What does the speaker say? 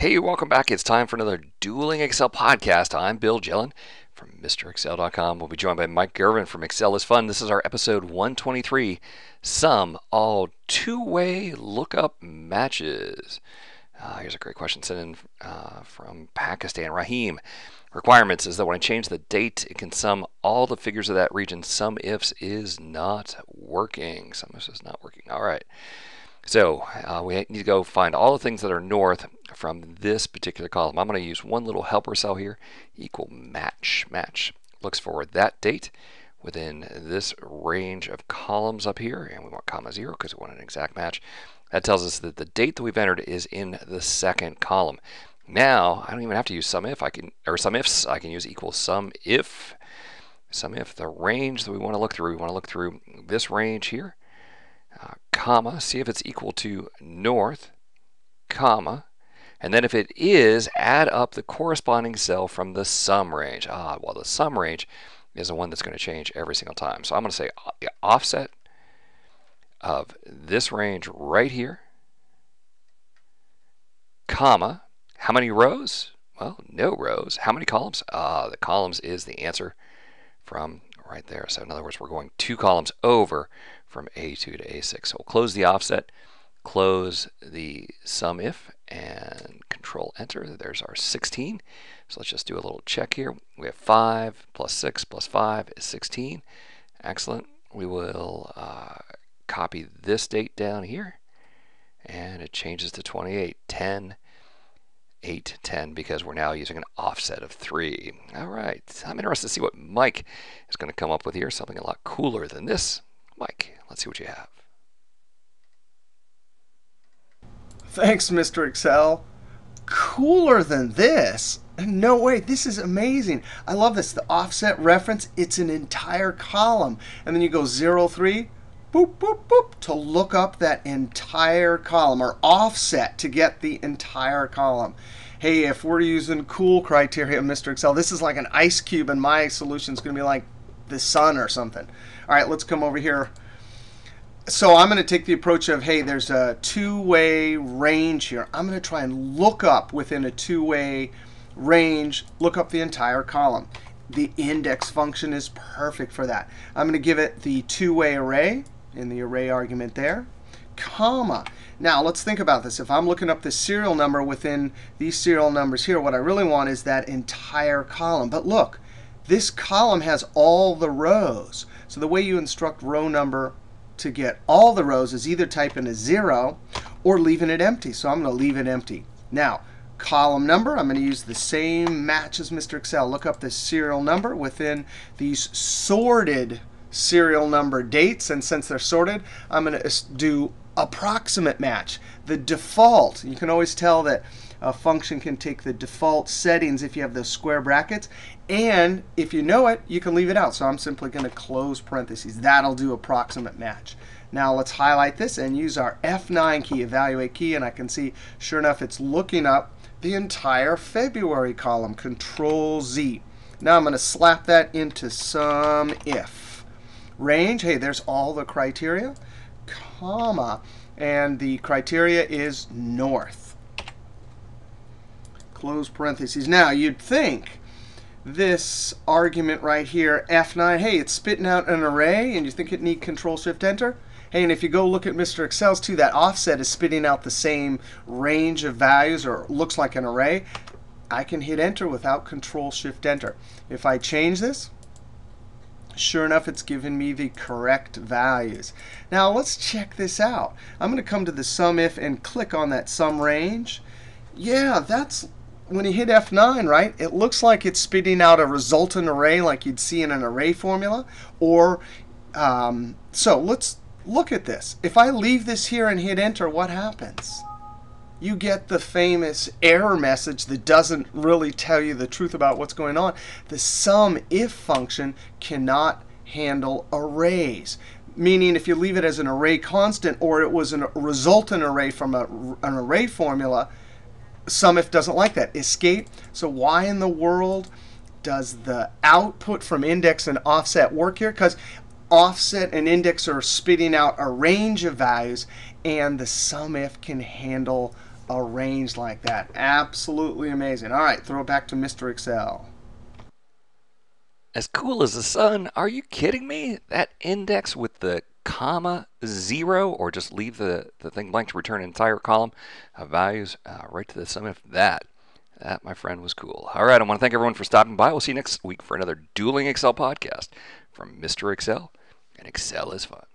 Hey, welcome back. It's time for another Dueling Excel podcast. I'm Bill Jelen from MrExcel.com. We'll be joined by Mike Girvin from Excel is Fun. This is our episode 123 Sum All Two Way Lookup Matches. Uh, here's a great question sent in uh, from Pakistan. Rahim. Requirements is that when I change the date, it can sum all the figures of that region. Sum ifs is not working. Sum ifs is not working. All right. So uh, we need to go find all the things that are north from this particular column. I'm going to use one little helper cell here, equal match. Match looks for that date within this range of columns up here, and we want comma 0 because we want an exact match. That tells us that the date that we've entered is in the second column. Now, I don't even have to use sum if, I can, or sum ifs, I can use equal sum if. Sum if the range that we want to look through, we want to look through this range here, uh, comma, see if it's equal to north, comma, and then if it is, add up the corresponding cell from the sum range. Ah, well, the sum range is the one that's going to change every single time. So I'm going to say uh, offset of this range right here, comma, how many rows? Well, no rows. How many columns? Ah, the columns is the answer from right there. So in other words, we're going two columns over from A2 to A6. So we'll close the offset, close the sum if, and control enter. There's our 16. So let's just do a little check here. We have 5 plus 6 plus 5 is 16. Excellent. We will uh, copy this date down here, and it changes to 28. 10 8, 10, because we're now using an offset of 3. All right, I'm interested to see what Mike is going to come up with here, something a lot cooler than this. Mike, let's see what you have. Thanks, Mr. Excel. Cooler than this? No way, this is amazing. I love this. The offset reference, it's an entire column. And then you go 0, 3, boop, boop, boop, to look up that entire column, or offset to get the entire column. Hey, if we're using cool criteria in Mr. Excel, this is like an ice cube, and my solution is going to be like the sun or something. All right, let's come over here. So I'm going to take the approach of, hey, there's a two-way range here. I'm going to try and look up within a two-way range, look up the entire column. The index function is perfect for that. I'm going to give it the two-way array in the array argument there, comma. Now, let's think about this. If I'm looking up the serial number within these serial numbers here, what I really want is that entire column. But look, this column has all the rows. So the way you instruct row number to get all the rows is either type in a 0 or leaving it empty. So I'm going to leave it empty. Now, column number, I'm going to use the same match as Mr. Excel. Look up the serial number within these sorted serial number dates. And since they're sorted, I'm going to do approximate match. The default, you can always tell that a function can take the default settings if you have those square brackets. And if you know it, you can leave it out. So I'm simply going to close parentheses. That'll do approximate match. Now let's highlight this and use our F9 key, evaluate key. And I can see, sure enough, it's looking up the entire February column, Control Z. Now I'm going to slap that into sum if. Range, hey, there's all the criteria, comma. And the criteria is north. Close parentheses. Now you'd think this argument right here, F9, hey, it's spitting out an array, and you think it need Control Shift Enter? Hey, and if you go look at Mr. Excel's too, that offset is spitting out the same range of values or looks like an array. I can hit Enter without Control Shift Enter. If I change this, sure enough, it's given me the correct values. Now let's check this out. I'm going to come to the sum if and click on that sum range. Yeah, that's when you hit F9, right, it looks like it's spitting out a resultant array like you'd see in an array formula. Or um, so let's look at this. If I leave this here and hit Enter, what happens? You get the famous error message that doesn't really tell you the truth about what's going on. The sum if function cannot handle arrays. Meaning if you leave it as an array constant or it was a resultant array from a, an array formula, SUMIF doesn't like that. Escape. So why in the world does the output from index and offset work here? Because offset and index are spitting out a range of values, and the SUMIF can handle arranged like that. Absolutely amazing. All right, throw it back to Mr. Excel. As cool as the sun? Are you kidding me? That index with the comma zero, or just leave the, the thing blank to return an entire column of values uh, right to the sum of that. That, my friend, was cool. All right, I want to thank everyone for stopping by. We'll see you next week for another Dueling Excel podcast from Mr. Excel, and Excel is fun.